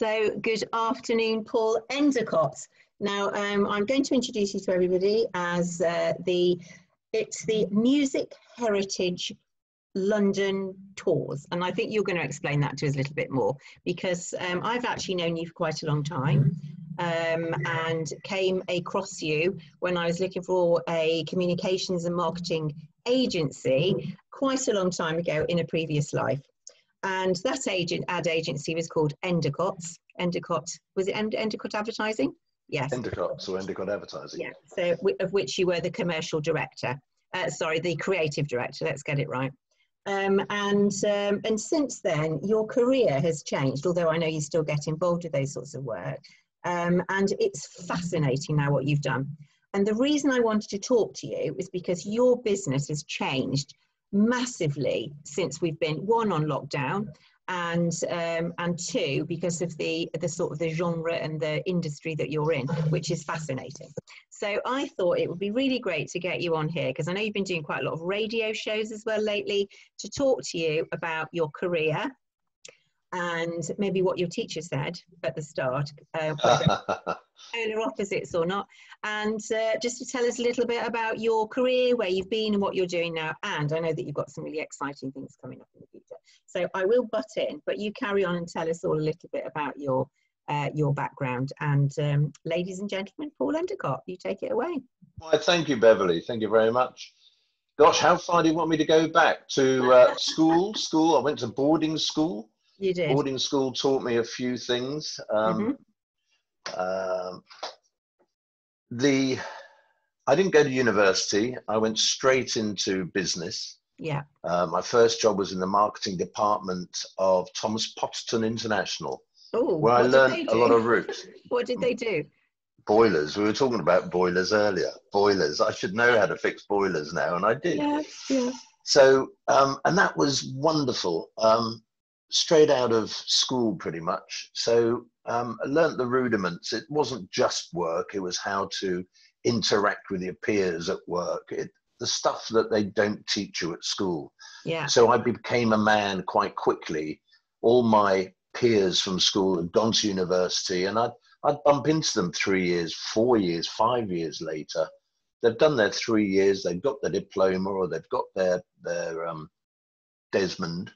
So, good afternoon, Paul Endacott. Now, um, I'm going to introduce you to everybody as uh, the it's the Music Heritage London tours, and I think you're going to explain that to us a little bit more because um, I've actually known you for quite a long time. Um, and came across you when I was looking for a communications and marketing agency quite a long time ago in a previous life. And that agent ad agency was called Endacott. Endacott was it End- Endacott Advertising? Yes. Endacott, so Endacott Advertising. Yeah. So of which you were the commercial director. Uh, sorry, the creative director. Let's get it right. Um, and um, and since then, your career has changed. Although I know you still get involved with those sorts of work, um, and it's fascinating now what you've done. And the reason I wanted to talk to you is because your business has changed massively since we've been one on lockdown and um, and two because of the the sort of the genre and the industry that you're in, which is fascinating. So I thought it would be really great to get you on here because I know you've been doing quite a lot of radio shows as well lately to talk to you about your career and maybe what your teacher said at the start, uh, polar opposites or not, and uh, just to tell us a little bit about your career, where you've been, and what you're doing now. And I know that you've got some really exciting things coming up in the future. So I will butt in, but you carry on and tell us all a little bit about your uh, your background. And um, ladies and gentlemen, Paul Endacott, you take it away. Thank you, Beverley. Thank you very much. Gosh, how far do you want me to go back to uh, school? School. I went to boarding school. You did. Boarding school taught me a few things. Um, mm-hmm. um, the I didn't go to university. I went straight into business. Yeah. Uh, my first job was in the marketing department of Thomas Potterton International, Ooh, where I learned a lot of roots. what did they do? Boilers. We were talking about boilers earlier. Boilers. I should know how to fix boilers now, and I did. Yeah, yeah. So, um, and that was wonderful. Um, straight out of school pretty much. So um, I learnt the rudiments. It wasn't just work, it was how to interact with your peers at work. It, the stuff that they don't teach you at school. Yeah. So I became a man quite quickly. All my peers from school had gone to university, and I'd, I'd bump into them three years, four years, five years later. They've done their three years, they've got their diploma, or they've got their, their um, Desmond,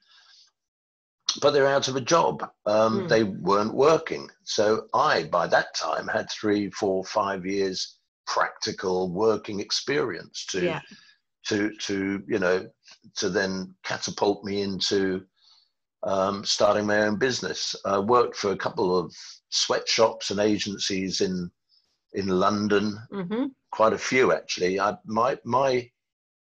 but they're out of a job. Um, mm. They weren't working. So I, by that time, had three, four, five years practical working experience to, yeah. to, to you know, to then catapult me into um, starting my own business. I worked for a couple of sweatshops and agencies in in London, mm-hmm. quite a few actually. I, my my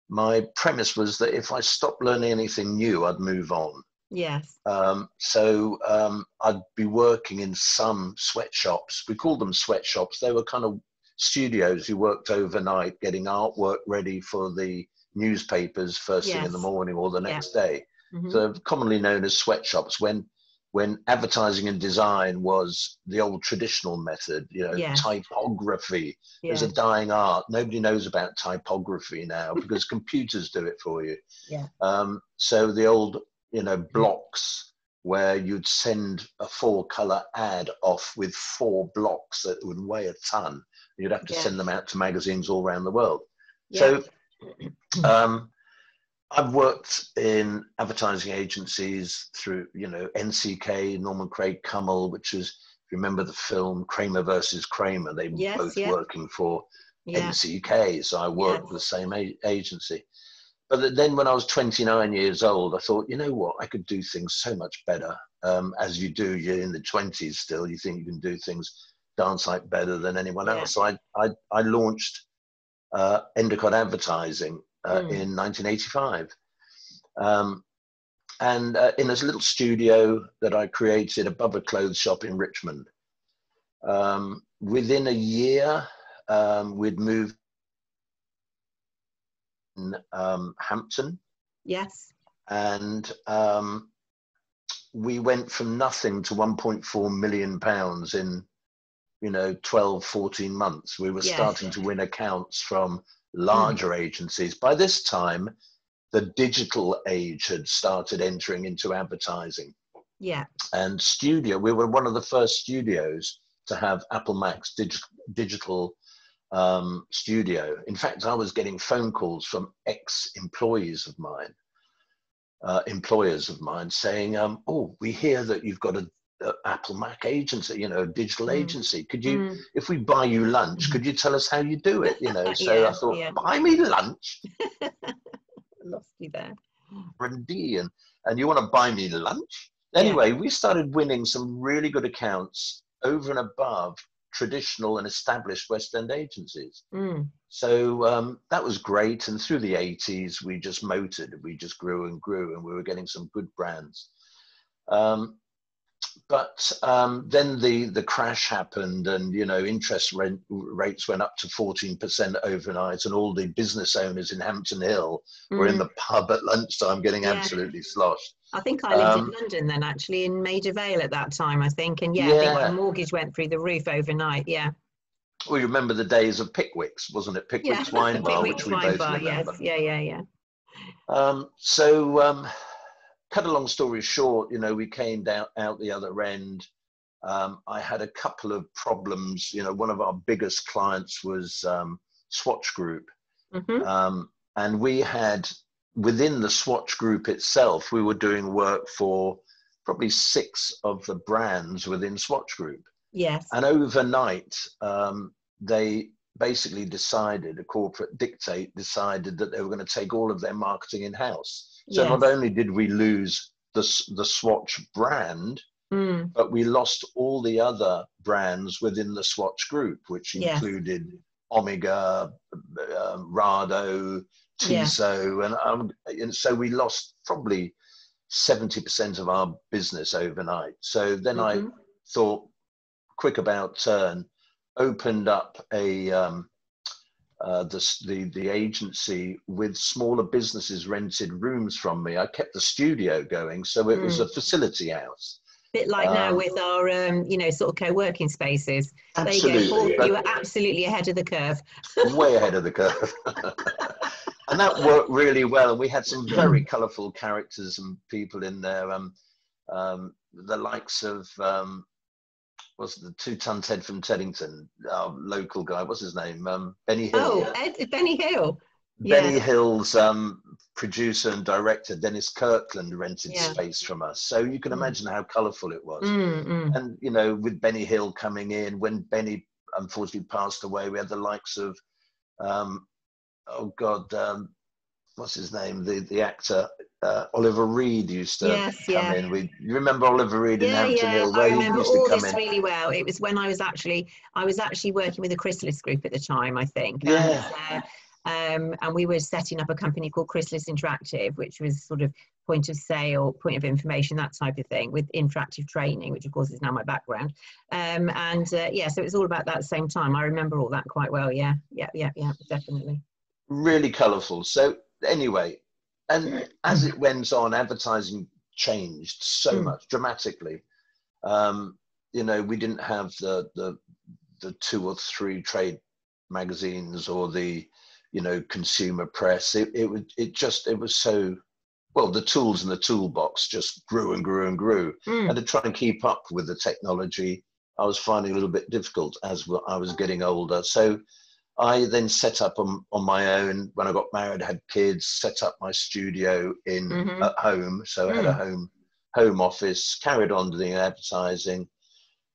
my premise was that if I stopped learning anything new, I'd move on. Yes. Um, so um, I'd be working in some sweatshops. We called them sweatshops. They were kind of studios who worked overnight getting artwork ready for the newspapers first yes. thing in the morning or the next yeah. day. Mm-hmm. So commonly known as sweatshops when when advertising and design was the old traditional method, you know, yeah. typography yeah. is a dying art. Nobody knows about typography now because computers do it for you. Yeah. Um, so the old you know, blocks where you'd send a four color ad off with four blocks that would weigh a ton. You'd have to yeah. send them out to magazines all around the world. Yeah. So um, I've worked in advertising agencies through, you know, NCK, Norman Craig Kummel, which is, if you remember the film Kramer versus Kramer, they were yes, both yeah. working for NCK. So I worked with the same a- agency. But then when I was 29 years old, I thought, you know what, I could do things so much better. Um, as you do, you're in the 20s still, you think you can do things dance like better than anyone yeah. else. So I, I, I launched uh, Endacott Advertising uh, mm. in 1985. Um, and uh, in this little studio that I created above a clothes shop in Richmond. Um, within a year, um, we'd moved um, Hampton. Yes. And um, we went from nothing to 1.4 million pounds in, you know, 12, 14 months. We were yes. starting to win accounts from larger mm. agencies. By this time, the digital age had started entering into advertising. Yeah. And studio, we were one of the first studios to have Apple Macs dig- digital um, studio. In fact, I was getting phone calls from ex-employees of mine, uh, employers of mine, saying, um, "Oh, we hear that you've got a, a, Apple Mac agency, you know, a digital mm. agency. Could you, mm. if we buy you lunch, could you tell us how you do it? You know." So yeah, I thought, yeah. "Buy me lunch." Lost you there. Brandy, and and you want to buy me lunch? Anyway, yeah. we started winning some really good accounts over and above traditional and established West End agencies. Mm. So um, that was great. And through the 80s, we just motored. We just grew and grew, and we were getting some good brands. Um, but um, then the the crash happened, and you know interest rent, rates went up to fourteen percent overnight, and all the business owners in Hampton Hill mm. were in mm. the pub at lunchtime getting yeah. absolutely sloshed. I think I lived um, in London then, actually, in Maida Vale at that time. I think, and yeah, yeah. I think my mortgage went through the roof overnight. Yeah. Well, you remember the days of Pickwick's, wasn't it? Pickwick's yeah. Wine Bar, Pickwick's which we both bar, remember. Yes. Yeah, yeah, yeah. Um, so um, cut a long story short, you know, we came down out the other end. Um, I had a couple of problems. You know, one of our biggest clients was um, Swatch Group, mm-hmm. um, and we had within the Swatch Group itself, we were doing work for probably six of the brands within Swatch Group. Yes. And overnight, um, they basically decided, a corporate dictate decided that they were going to take all of their marketing in house. So yes. not only did we lose the, the Swatch brand, mm. but we lost all the other brands within the Swatch group, which yes. included Omega, um, Rado, Tissot, yeah. and, um, and so we lost probably 70% of our business overnight. So then mm-hmm. I thought, quick about turn, opened up a um, uh, the, the, the agency with smaller businesses rented rooms from me. I kept the studio going, so it mm. was a facility house. Bit like um, now with our, um, you know, sort of co-working spaces. Absolutely. There you go. You were absolutely ahead of the curve. way ahead of the curve. and that worked really well. And we had some very colourful characters and people in there. Um, um, the likes of um, was the two ton Ted from Teddington, our local guy. What's his name? Um, Benny Hill. Oh, Ed, Benny Hill. Benny yeah. Hill's um, producer and director, Dennis Kirkland, rented yeah. space from us. So you can mm. imagine how colourful it was. Mm, mm. And, you know, with Benny Hill coming in, when Benny unfortunately passed away, we had the likes of, um, oh God, um, what's his name? The, the actor, uh, Oliver Reed used to yes, come yeah. in. We you remember Oliver Reed in Hampton yeah. Hill? I remember all this in? really well. It was when I was actually I was actually working with the Chrysalis Group at the time, I think. Yeah. And, uh, um, and we were setting up a company called Chrysalis Interactive, which was sort of point of sale, point of information, that type of thing, with interactive training, which of course is now my background. Um, and uh, yeah, so it's all about that same time. I remember all that quite well. Yeah, yeah, yeah, yeah, definitely. Really colourful. So anyway, and as it went on, advertising changed so mm. much dramatically. Um, you know, we didn't have the, the the two or three trade magazines or the you know consumer press. It it would it just it was so well the tools in the toolbox just grew and grew and grew, mm. and to try and keep up with the technology, I was finding a little bit difficult as I was getting older. So I then set up on, on my own when I got married, had kids, set up my studio in mm-hmm. at home. So I had a mm. home home office, carried on doing advertising.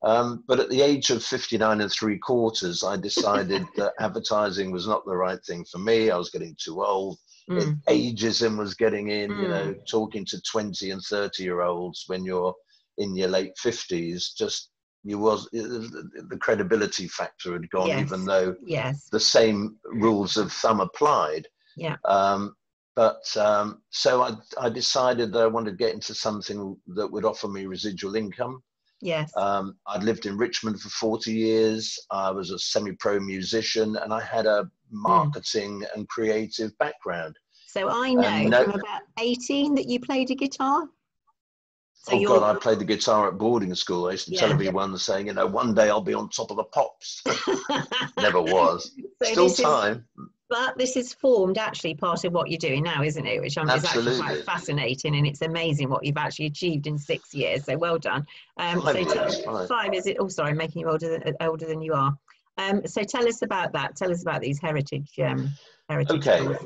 Um, but at the age of 59 and three quarters, I decided that advertising was not the right thing for me. I was getting too old. Mm. ageism was getting in, mm. you know, mm. talking to 20 and 30 year olds when you're in your late 50s just you was the credibility factor had gone, yes. even though yes. the same rules of thumb applied. Yeah. Um, but um, so I, I decided that I wanted to get into something that would offer me residual income. Yes. Um, I'd lived in Richmond for 40 years. I was a semi pro musician and I had a marketing mm. and creative background. So I know no, from about 18 that you played a guitar. So oh God, I played the guitar at boarding school. I used to yeah. tell everyone saying, you know, one day I'll be on top of the pops. Never was. So Still time. But this is formed actually part of what you're doing now, isn't it? Which I'm, is actually quite fascinating, and it's amazing what you've actually achieved in six years. So well done. Um, five, so years, five. five is it? Oh, sorry, making you older than older than you are. Um, so tell us about that. Tell us about these heritage um, heritage. Okay.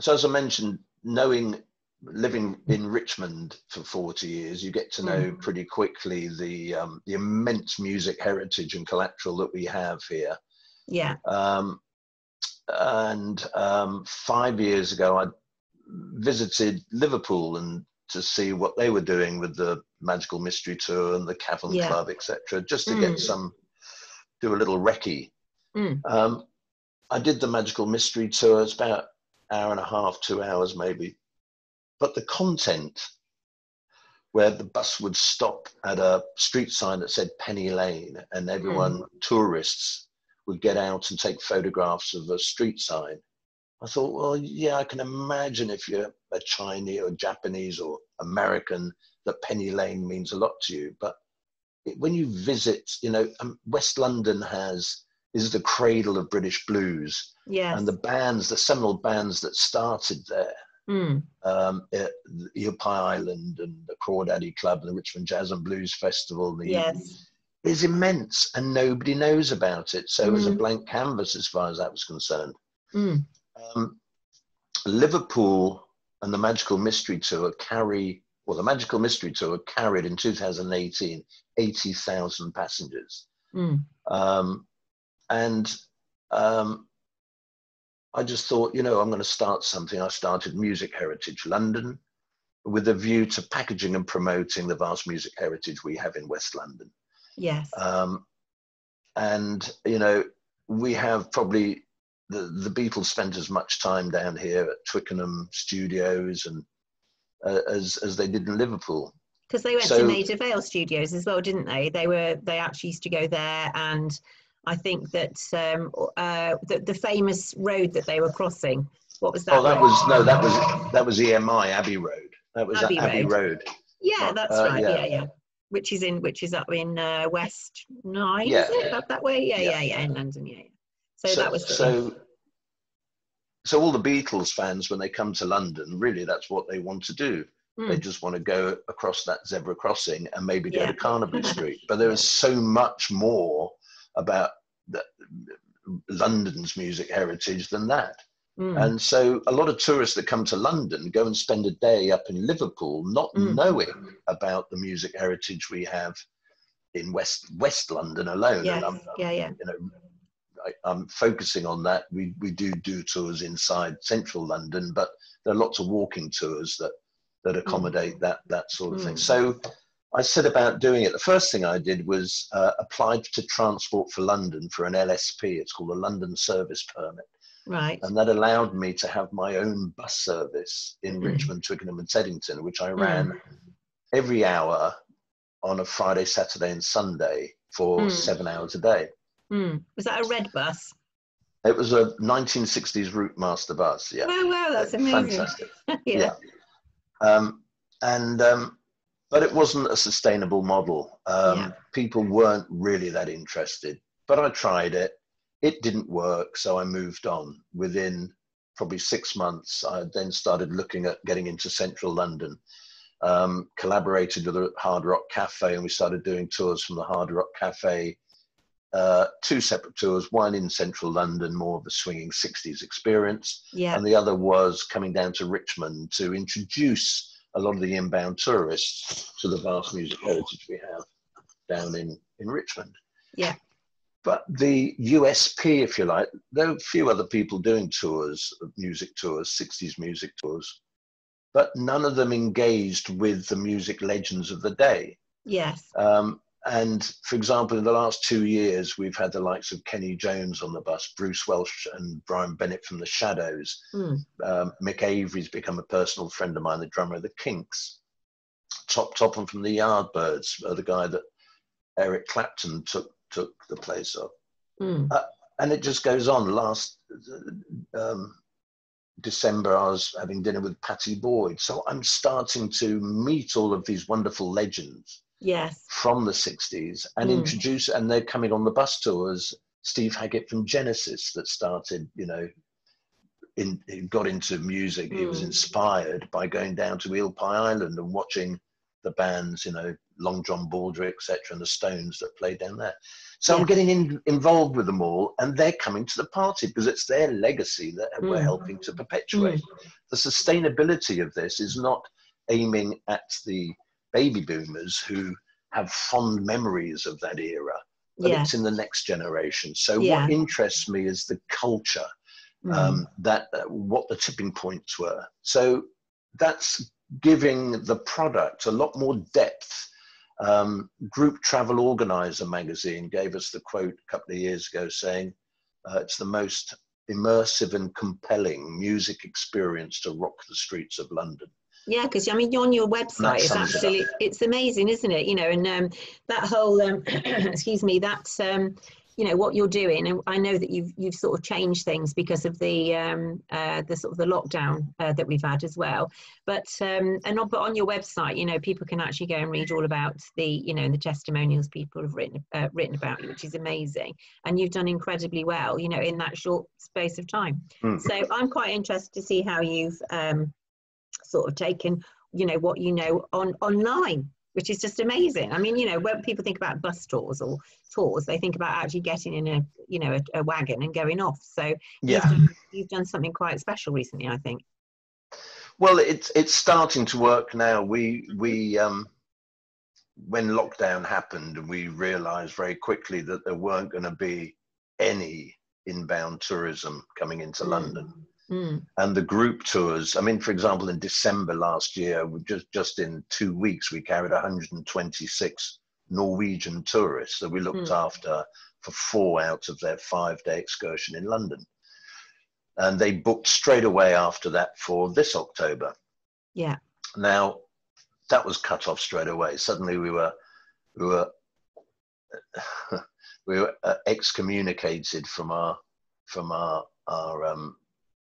So as I mentioned, knowing living in Richmond for 40 years, you get to know mm. pretty quickly the um, the immense music heritage and collateral that we have here. Yeah. Um, and um, five years ago, I visited Liverpool and to see what they were doing with the Magical Mystery Tour and the Cavern yeah. Club, etc., just to mm. get some, do a little recce. Mm. Um, I did the Magical Mystery Tour. It's about hour and a half, two hours maybe. But the content, where the bus would stop at a street sign that said Penny Lane, and everyone, mm. tourists, would get out and take photographs of a street sign. I thought, well, yeah, I can imagine if you're a Chinese or Japanese or American, that Penny Lane means a lot to you. But it, when you visit, you know, um, West London has is the cradle of British blues. Yes. And the bands, the seminal bands that started there, mm. um, at Eel Island and the Crawdaddy Club and the Richmond Jazz and Blues Festival, the yes is immense and nobody knows about it. So mm. it was a mm. blank canvas as far as that was concerned. Mm. Um, Liverpool and the Magical Mystery Tour carry, well, the Magical Mystery Tour carried in 2018 80,000 passengers. Mm. Um, and um, I just thought, you know, I'm going to start something. I started Music Heritage London with a view to packaging and promoting the vast music heritage we have in West London. Yes. Um, and you know, we have probably the the Beatles spent as much time down here at Twickenham Studios and uh, as as they did in Liverpool. Because they went so, to Maida Vale Studios as well, didn't they? They were they actually used to go there, and I think that um, uh, the, the famous road that they were crossing. What was that? Oh, that road? was no, that was that was EMI Abbey Road. That was Abbey, Abbey Road. road. Yeah, that's uh, right. Yeah. yeah, yeah which is in which is up in uh, West Nine, yeah. is it up that way? Yeah, yeah, yeah, yeah in London, yeah. So, so that was so. So all the Beatles fans, when they come to London, really that's what they want to do. Mm. They just want to go across that zebra crossing and maybe go yeah. to Carnaby Street. But there is so much more about the, London's music heritage than that. Mm. And so a lot of tourists that come to London go and spend a day up in Liverpool not mm. knowing about the music heritage we have in West West London alone. Yes. I'm, yeah, yeah. You know, I, am focusing on that. We we do do tours inside central London, but there are lots of walking tours that that mm. accommodate mm. that that sort of thing. Mm. So I set about doing it. The first thing I did was uh, applied to Transport for London for an LSP. It's called a London Service Permit. Right. And that allowed me to have my own bus service in mm. Richmond, Twickenham, and Teddington, which I ran mm. every hour on a Friday, Saturday, and Sunday for mm. seven hours a day. Mm. Was that a red bus? It was a 1960s Route Master bus. Yeah. Wow, wow, that's amazing. Fantastic. yeah. yeah. Um, and um, but it wasn't a sustainable model. Um, yeah. People weren't really that interested. But I tried it it didn't work, so I moved on. Within probably six months, I then started looking at getting into central London. Um, collaborated with a Hard Rock Cafe, and we started doing tours from the Hard Rock Cafe. Uh, two separate tours, one in central London, more of a swinging 60s experience, yeah. and the other was coming down to Richmond to introduce a lot of the inbound tourists to the vast music heritage we have down in, in Richmond. Yeah. But the USP, if you like, there are a few other people doing tours, music tours, 60s music tours, but none of them engaged with the music legends of the day. Yes. Um, and for example, in the last two years, we've had the likes of Kenny Jones on the bus, Bruce Welch and Brian Bennett from the Shadows. Mm. Um, Mick Avory's become a personal friend of mine, the drummer of the Kinks. Top Topham from the Yardbirds, uh, the guy that Eric Clapton took took the place of. Mm. Uh, and it just goes on. Last um, December, I was having dinner with Pattie Boyd. So I'm starting to meet all of these wonderful legends yes. from the 60s and mm. introduce, and they're coming on the bus tours. Steve Hackett from Genesis that started, you know, in, got into music, mm. he was hmm. inspired by going down to Eel Pie Island and watching the bands, you know, Long John Baldry, etc., and the Stones that played down there. So yeah. I'm getting in, involved with them all, and they're coming to the party because it's their legacy that mm. we're helping to perpetuate. Mm. The sustainability of this is not aiming at the baby boomers who have fond memories of that era, but yeah. it's in the next generation. So yeah. what interests me is the culture, mm. um, that uh, what the tipping points were. So that's giving the product a lot more depth. Um, Group Travel Organizer magazine gave us the quote a couple of years ago saying uh, it's the most immersive and compelling music experience to rock the streets of London. Yeah, because I mean, on your website, it's absolutely, it's amazing, isn't it? You know, and um, that whole, um, excuse me, that's um, you know what you're doing and i know that you've you've sort of changed things because of the um, uh, the sort of the lockdown uh, that we've had as well but um, and on, but on your website you know people can actually go and read all about the you know the testimonials people have written uh, written about you which is amazing and you've done incredibly well you know in that short space of time mm. so i'm quite interested to see how you've um, sort of taken you know what you know on online which is just amazing. I mean, you know, when people think about bus tours or tours, they think about actually getting in a, you know, a, a wagon and going off. So yeah. You've done, you've done something quite special recently, I think. Well, it's it's starting to work now. We we um, when lockdown happened, and we realised very quickly that there weren't going to be any inbound tourism coming into mm. London. Mm. And the group tours, I mean, for example, in December last year, just, just in two weeks, we carried 126 Norwegian tourists that we looked mm. after for four out of their five day excursion in London. And they booked straight away after that for this October. Yeah. Now, that was cut off straight away. Suddenly we were, we were, we were uh, excommunicated from our, from our, our um,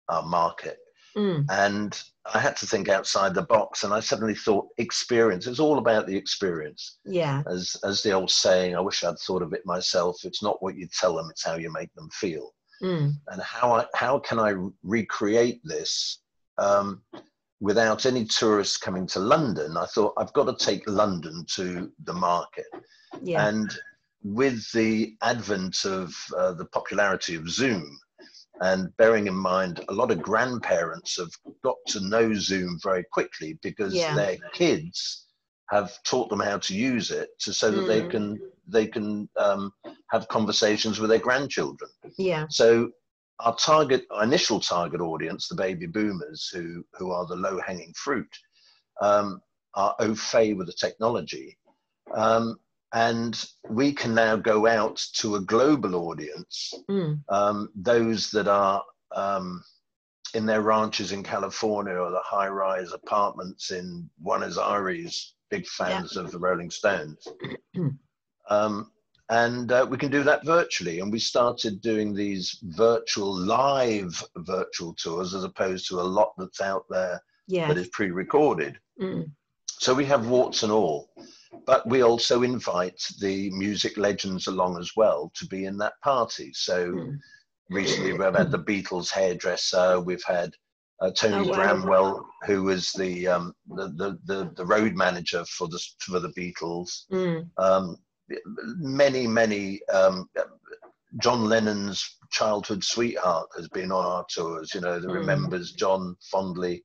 our market. Mm. And I had to think outside the box, and I suddenly thought experience. It's all about the experience. Yeah. As as the old saying, I wish I'd thought of it myself. It's not what you tell them; it's how you make them feel. Mm. And how I, how can I recreate this um, without any tourists coming to London? I thought I've got to take London to the market. Yeah. And with the advent of uh, the popularity of Zoom, and bearing in mind, a lot of grandparents have got to know Zoom very quickly because yeah. their kids have taught them how to use it to, so that mm. they can they can um, have conversations with their grandchildren. Yeah. So our target, our initial target audience, the baby boomers, who who are the low hanging fruit, um, are au fait with the technology. Um, and we can now go out to a global audience, mm. um, those that are um, in their ranches in California or the high rise apartments in Buenos Aires, big fans yeah. of the Rolling Stones. um, and uh, we can do that virtually. And we started doing these virtual, live virtual tours as opposed to a lot that's out there yeah. that is pre recorded. Mm. So we have warts and all but we also invite the music legends along as well to be in that party. So mm. recently we've had the Beatles hairdresser, we've had uh, Tony oh, wow. Bramwell, who was the, um, the, the, the, the, road manager for the, for the Beatles. Mm. Um, many, many, um, John Lennon's childhood sweetheart has been on our tours, you know, that mm. remembers John fondly.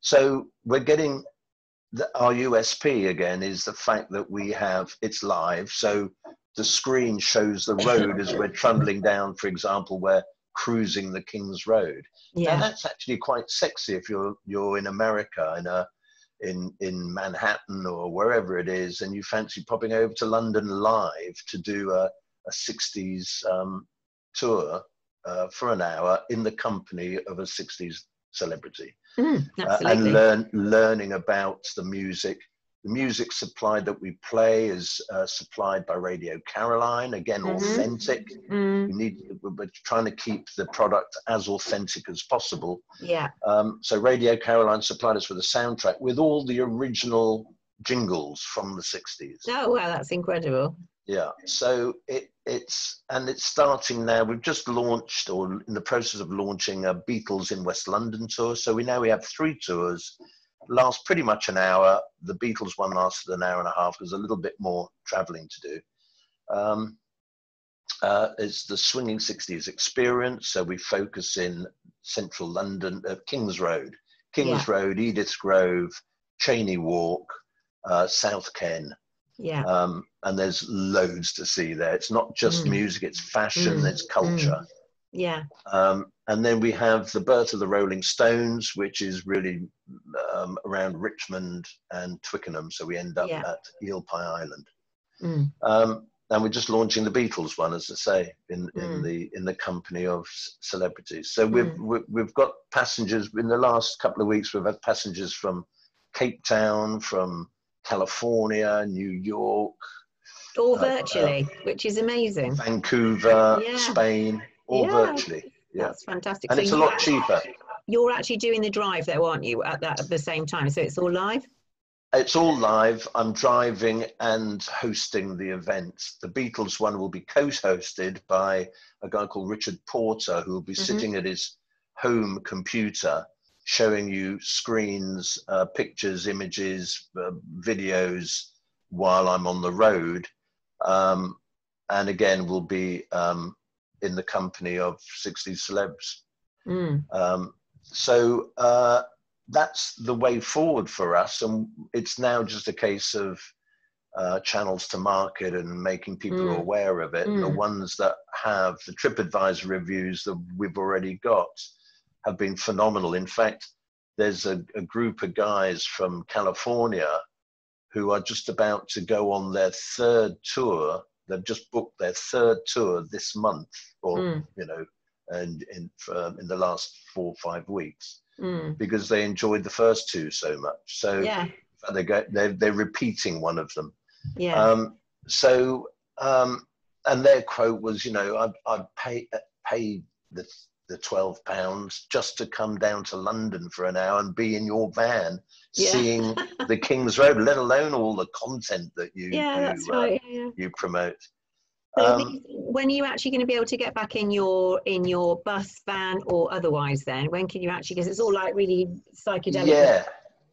So we're getting the, our USP again is the fact that we have it's live, so the screen shows the road as we're trundling down. For example, we're cruising the King's Road. Yeah, now, that's actually quite sexy if you're you're in America in a in in Manhattan or wherever it is, and you fancy popping over to London live to do a, a 60s um, tour uh, for an hour in the company of a 60s celebrity mm, uh, and learn learning about the music the music supplied that we play is uh, supplied by Radio Caroline. Again, mm-hmm. authentic. Mm. We need. We're trying to keep the product as authentic as possible. Yeah. Um, so Radio Caroline supplied us with a soundtrack with all the original jingles from the '60s. Oh wow, that's incredible. Yeah. So it, it's and it's starting now. We've just launched or in the process of launching a Beatles in West London tour. So we now we have three tours, last pretty much an hour. The Beatles one lasted an hour and a half. There's a little bit more travelling to do. Um, uh, it's the Swinging 60s experience. So we focus in central London, uh, Kings Road, Kings yeah. Road, Edith Grove, Cheyne Walk, uh, South Ken. Yeah. Um, and there's loads to see there. It's not just mm. music, it's fashion, mm. it's culture. Mm. Yeah. Um, and then we have the birth of the Rolling Stones, which is really um, around Richmond and Twickenham. So we end up yeah. at Eel Pie Island. Mm. Um, and we're just launching the Beatles one, as I say, in, in mm. the in the company of celebrities. So we've mm. we've got passengers in the last couple of weeks. We've had passengers from Cape Town, from California, New York, all uh, virtually, uh, which is amazing. Vancouver, yeah. Spain, all yeah. virtually. Yeah, that's fantastic. And so it's a lot cheaper. You're actually doing the drive, though, aren't you? At that at the same time, so it's all live. It's all live. I'm driving and hosting the event. The Beatles one will be co-hosted by a guy called Richard Porter, who will be mm-hmm. sitting at his home computer showing you screens, uh, pictures, images, uh, videos while I'm on the road. Um, and again, we'll be um, in the company of 60 celebs. Mm. Um, so uh, that's the way forward for us. And it's now just a case of uh, channels to market and making people mm. aware of it. Mm. And the ones that have the TripAdvisor reviews that we've already got have been phenomenal. In fact, there's a, a group of guys from California who are just about to go on their third tour. They've just booked their third tour this month, or mm. you know, and in um, in the last four or five weeks, mm. because they enjoyed the first two so much. So yeah. they go, they're they're repeating one of them. Yeah. Um, so um, and their quote was, you know, I I pay paid the the 12 pounds just to come down to London for an hour and be in your van yeah. seeing the King's Road, let alone all the content that you, yeah, you, that's uh, right. Yeah. you promote. So um, when are you actually going to be able to get back in your in your bus, van, or otherwise? Then when can you actually? Because it's all like really psychedelic. Yeah,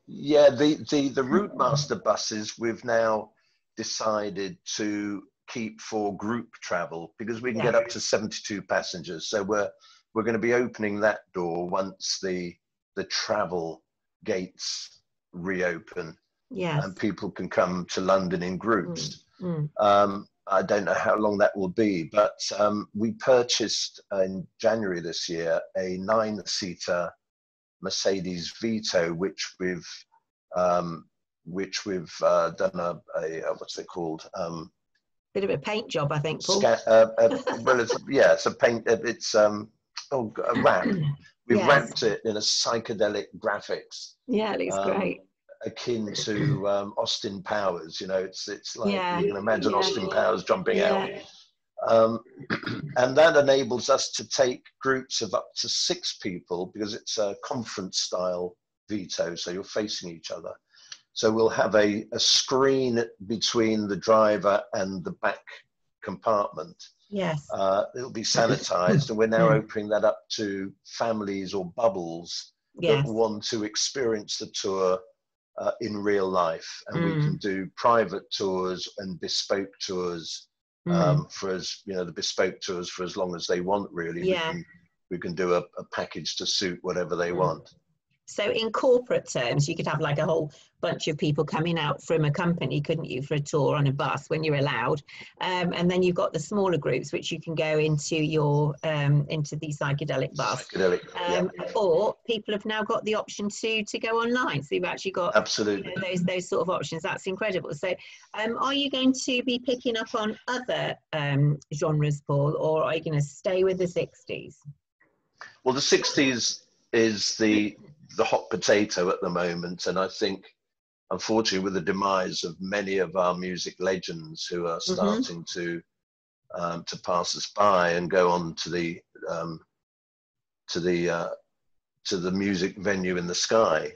yeah. The the the Route Master buses we've now decided to keep for group travel because we can yeah. get up to seventy two passengers. So we're we're going to be opening that door once the the travel gates reopen yes. and people can come to London in groups. Mm. Mm. Um, I don't know how long that will be, but um, we purchased in January this year a nine-seater Mercedes Vito, which we've um, which we've uh, done a, a, a, what's it called? Um, Bit of a paint job, I think. Paul. Sca- uh, uh, well, it's, yeah, it's a paint. It's um, oh, a wrap. We've yes. wrapped it in a psychedelic graphics. Yeah, it looks um, great. Akin to um, Austin Powers, you know, it's it's like yeah. you can imagine yeah. Austin Powers jumping yeah. out. Um, and that enables us to take groups of up to six people because it's a conference style Vito, so you're facing each other. So we'll have a, a screen between the driver and the back compartment Yes. Uh, it'll be sanitized, and we're now opening that up to families or bubbles yes. that want to experience the tour uh, in real life. And mm. we can do private tours and bespoke tours mm. um, for as, you know, the bespoke tours for as long as they want, really. Yeah. We can, we can do a, a package to suit whatever they mm. want. So in corporate terms, you could have like a whole bunch of people coming out from a company, couldn't you, for a tour on a bus when you're allowed? Um, and then you've got the smaller groups, which you can go into your um, into the psychedelic bus. Psychedelic, um, yeah. Or people have now got the option to to go online. So you've actually got absolutely you know, those those sort of options. That's incredible. So um, are you going to be picking up on other um, genres, Paul, or are you going to stay with the 60s? Well, the 60s is the the hot potato at the moment. And I think, unfortunately, with the demise of many of our music legends who are mm-hmm. starting mm-hmm. to um, to pass us by and go on to the um, to the uh, to the music venue in the sky,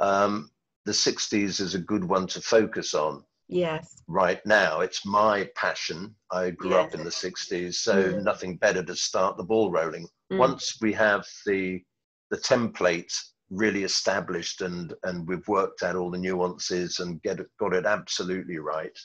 um, the '60s is a good one to focus on. Yes. Right now, it's my passion. I grew Yes. up in the 60s, so Mm. nothing better to start the ball rolling. Mm. Once we have the the template really established and and we've worked out all the nuances and get got it absolutely right,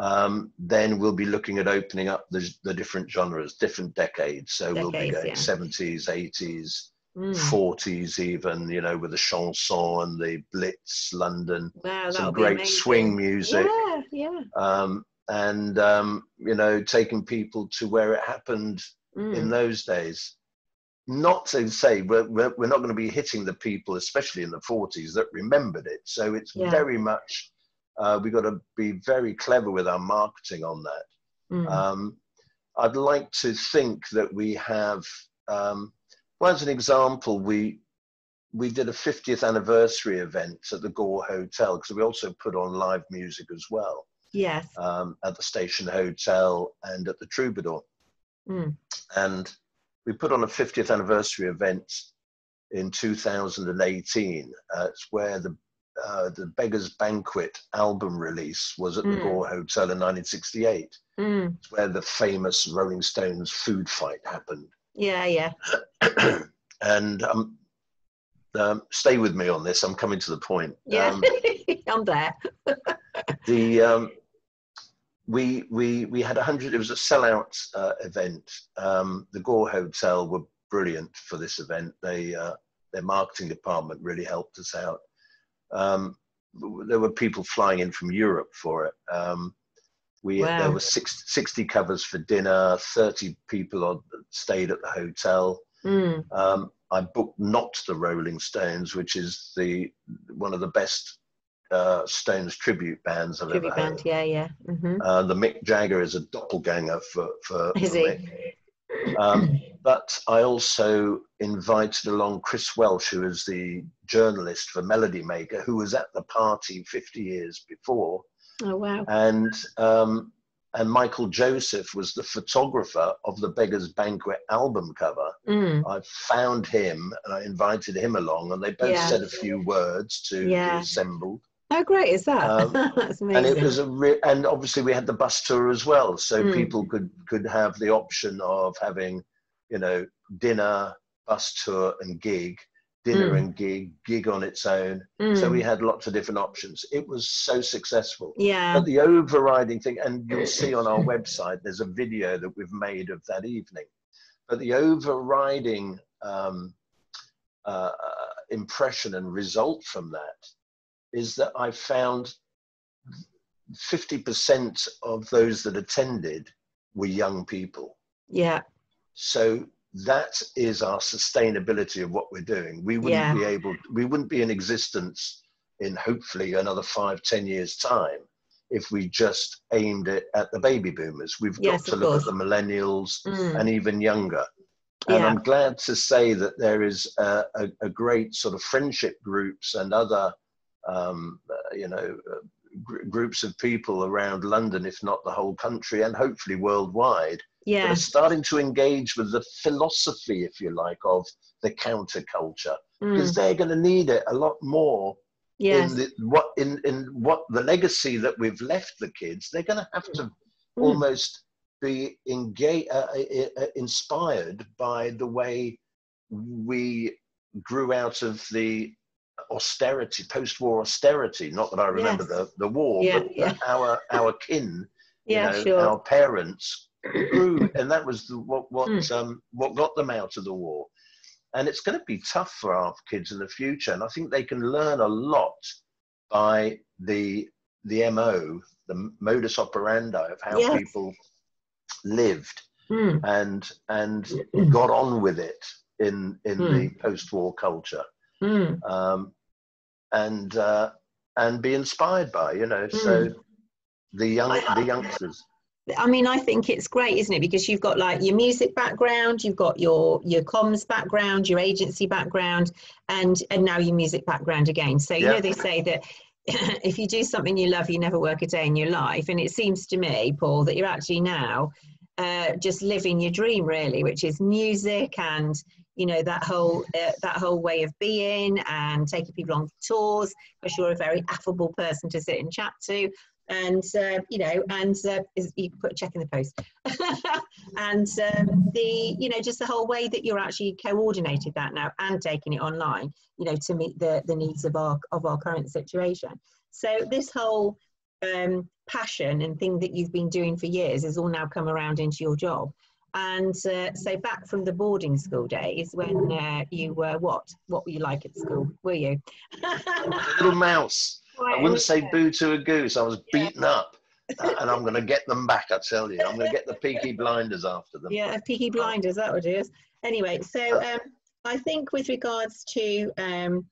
um, then we'll be looking at opening up the, the different genres, different decades. So we'll be going yeah. 70s, 80s, Mm. 40s, even, you know, with the chanson and the Blitz, London, Wow, some great swing music. Yeah, yeah. Um, and, um, you know, taking people to where it happened Mm. in those days. Not to say we're, we're, we're not going to be hitting the people, especially in the 40s, that remembered it. So it's Yeah. very much, uh, we've got to be very clever with our marketing on that. Mm. Um, I'd like to think that we have, um, well, as an example, we we did a 50th anniversary event at the Gore Hotel because we also put on live music as well yes. um, at the Station Hotel and at the Troubadour. Mm. And we put on a 50th anniversary event in 2018. Uh, it's where the uh, the Beggars Banquet album release was at the Mm. Gore Hotel in 1968. Mm. It's where the famous Rolling Stones food fight happened. Yeah, yeah. and um, um, stay with me on this. I'm coming to the point. Yeah. Um, I'm there. the um, we we we had a hundred. It was a sellout uh, event. Um, the Gore Hotel were brilliant for this event. They uh, their marketing department really helped us out. Um, there were people flying in from Europe for it. Um, we Wow. there were six, 60 covers for dinner. Thirty people on, stayed at the hotel. Mm. Um, I booked not the Rolling Stones, which is the one of the best uh, Stones tribute bands I've Tribute ever heard. band. Yeah, yeah. hmm Uh, the Mick Jagger is a doppelganger for for, Is for he? Mick. Um, but I also invited along Chris Welch, who is the journalist for Melody Maker, who was at the party 50 years before, Oh wow. and um, and Michael Joseph was the photographer of the Beggars Banquet album cover. Mm. I found him and I invited him along, and they both Yeah. said a few words to Yeah. the assembled. How great is that? Um. And it was a re- and obviously we had the bus tour as well, so Mm. people could could have the option of having, you know, dinner, bus tour, and gig, dinner Mm. and gig, gig on its own. Mm. So we had lots of different options. It was so successful. yeah. But the overriding thing, and you'll see on our website, there's a video that we've made of that evening. But the overriding um, uh, impression and result from that is that I found 50% of those that attended were young people. Yeah. So that is our sustainability of what we're doing. We wouldn't Yeah. be able, we wouldn't be in existence in hopefully another five, ten years' time if we just aimed it at the baby boomers. We've Yes, got to look course. at the millennials Mm. and even younger. And Yeah. I'm glad to say that there is a, a, a great sort of friendship groups and other, um, uh, you know, uh, gr- groups of people around London, if not the whole country, and hopefully worldwide, Yeah. are starting to engage with the philosophy, if you like, of the counterculture, because Mm. they're going to need it a lot more Yes. in the, what in in what the legacy that we've left the kids. They're going to have to Mm. almost be engaged, uh, uh, uh, inspired by the way we grew out of the austerity, post-war austerity. Not that I remember Yes. the, the war, Yeah, but yeah. our our kin, yeah. you know, sure. our parents grew, and that was the, what what Mm. um, what got them out of the war. And it's going to be tough for our kids in the future, and I think they can learn a lot by the the mo, the modus operandi of how Yes. people lived Mm. and and got on with it in in Mm. the post-war culture, Mm. um, and uh, and be inspired by, you know. So the young the youngsters. I mean, I think it's great, isn't it? Because you've got like your music background, you've got your your comms background, your agency background, and and now your music background again. So you Yeah. know they say that if you do something you love, you never work a day in your life. And it seems to me, Paul, that you're actually now uh, just living your dream, really, which is music and you know that whole uh, that whole way of being and taking people on tours because you're a very affable person to sit and chat to and uh, you know, and uh, you put a check in the post, and um, the you know just the whole way that you're actually coordinated that now and taking it online, you know, to meet the the needs of our of our current situation. So this whole um, passion and thing that you've been doing for years has all now come around into your job. And uh, so back from the boarding school days when uh, you were what? What were you like at school? Were you? a little mouse. I wouldn't say boo to a goose. I was beaten up. Uh, and I'm going to get them back, I tell you. I'm going to get the Peaky Blinders after them. Yeah, Peaky Blinders, that would is. Anyway, so um, I think with regards to, um,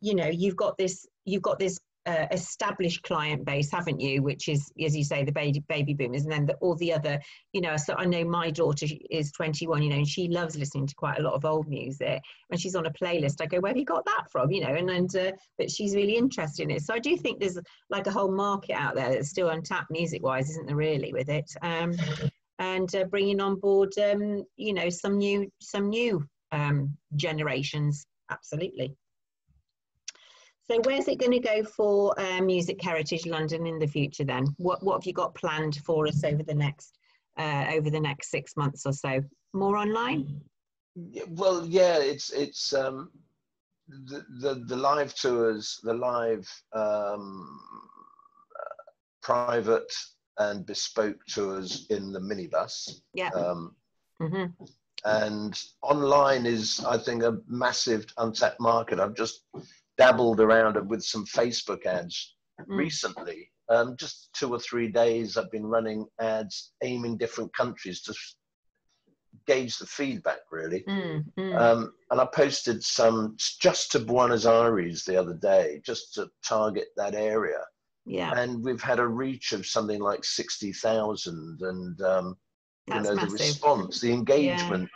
you know, you've got this, you've got this uh, established client base, haven't you? Which is, as you say, the baby baby boomers, and then the, all the other, you know. So I know my daughter is 21, you know, and she loves listening to quite a lot of old music. and she's on a playlist, I go, "Where have you got that from?" You know, and and uh, but she's really interested in it. So I do think there's like a whole market out there that's still untapped music-wise, isn't there? Really, with it, um, and uh, bringing on board, um, you know, some new some new um, generations. Absolutely. So where's it going to go for uh, Music Heritage London in the future then? What, what have you got planned for us over the next uh, over the next six months or so? More online? Well, yeah, it's it's um, the, the the live tours, the live um, uh, private and bespoke tours in the minibus. Yeah. Um, mm-hmm. And online is, I think, a massive untapped market. I've just dabbled around with some Facebook ads mm. recently. Um, just two or three days, I've been running ads aiming different countries to gauge the feedback, really. Mm, mm. Um, and I posted some just to Buenos Aires the other day, just to target that area. Yeah. And we've had a reach of something like 60,000. And, um, you know, massive. the response, the engagement,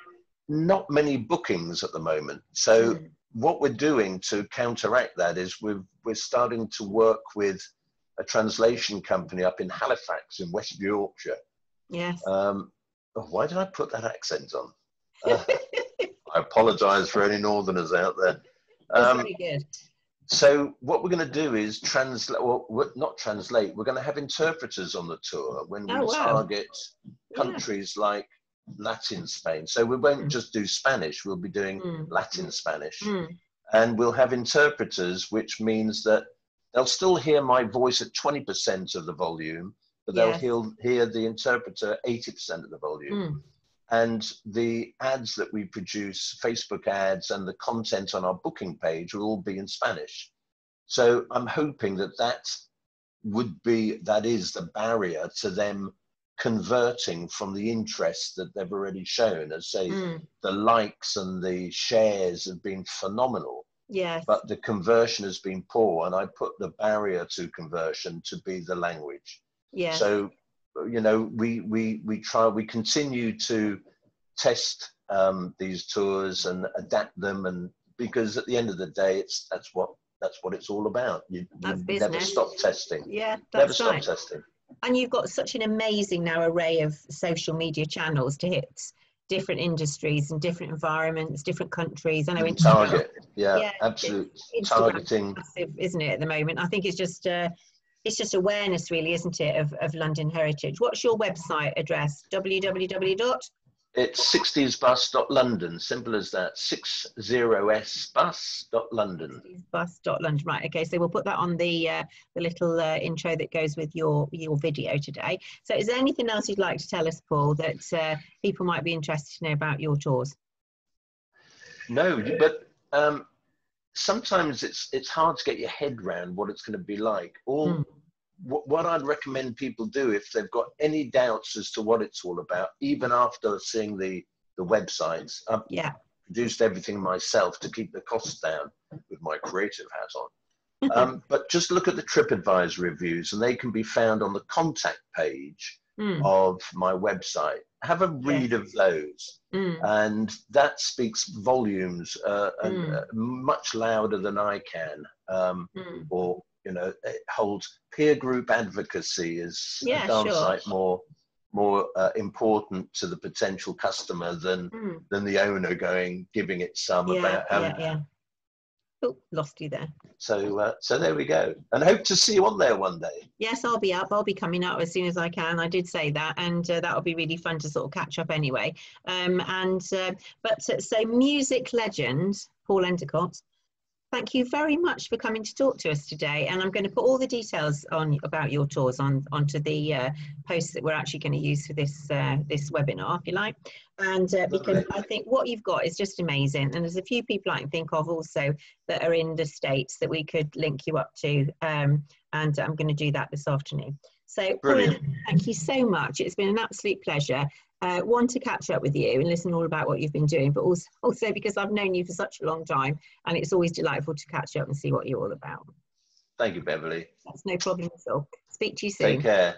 yeah. not many bookings at the moment. So, mm what we're doing to counteract that is we're, we're starting to work with a translation company up in Halifax in West Yorkshire. Yes. Um, oh, why did I put that accent on? Uh, I apologise for any Northerners out there. Um, very good. So what we're going to do is translate, or not translate. We're going to have interpreters on the tour when we oh, wow. target countries yeah. like Latin Spain. So we won't mm. just do Spanish, we'll be doing mm. Latin Spanish. Mm. And we'll have interpreters, which means that they'll still hear my voice at 20% of the volume, but they'll yes. hear, the interpreter 80% of the volume. Mm. And the ads that we produce, Facebook ads, and the content on our booking page will all be in Spanish. So I'm hoping that that would be, that is the barrier to them converting from the interest that they've already shown. As say, mm. the likes and the shares have been phenomenal. Yes. But the conversion has been poor, and I put the barrier to conversion to be the language. Yeah. So, you know, we we we try we continue to test um, these tours and adapt them, and because at the end of the day, it's that's what that's what it's all about. You, you never stop testing. Yeah, that's never right. stop testing and you've got such an amazing now array of social media channels to hit different industries and different environments, different countries. I know in target, yeah, yeah absolute targeting, massive, isn't it? At the moment, I think it's just uh, it's just awareness, really, isn't it, of, of London heritage. What's your website address? www. It's 60sbus.london, simple as that. 60sbus.london. Bus.london, right. Okay, so we'll put that on the uh, the little uh, intro that goes with your your video today. So is there anything else you'd like to tell us, Paul, that uh, people might be interested to know about your tours? No, but um, sometimes it's it's hard to get your head around what it's going to be like. All mm what I'd recommend people do if they've got any doubts as to what it's all about, even after seeing the the websites. I've yeah. produced everything myself to keep the costs down with my creative hat on. um, but just look at the TripAdvisor reviews, and they can be found on the contact page mm. of my website. Have a read yeah. of those, mm. and that speaks volumes, uh, and mm. uh, much louder than I can, um, hmm. or you know it holds peer group advocacy is yeah, darn sure. sight more more uh, important to the potential customer than mm. than the owner going giving it some yeah, about how yeah, yeah. Oh, lost you there. So, uh, so there we go, and hope to see you on there one day. Yes, I'll be up. I'll be coming up as soon as I can. I did say that, and uh, that'll be really fun to sort of catch up anyway. Um, and uh, but uh, so music legend Paul Endacott thank you very much for coming to talk to us today. And I'm going to put all the details on about your tours on onto the uh, posts that we're actually going to use for this uh, this webinar, if you like. And uh, because I think what you've got is just amazing. And there's a few people I can think of also that are in the States that we could link you up to. Um, and I'm going to do that this afternoon. So, Paul, thank you so much. It's been an absolute pleasure uh, one to catch up with you and listen all about what you've been doing, but also, also because I've known you for such a long time and it's always delightful to catch up and see what you're all about. Thank you, Beverley. That's no problem at all. Speak to you soon. Take care.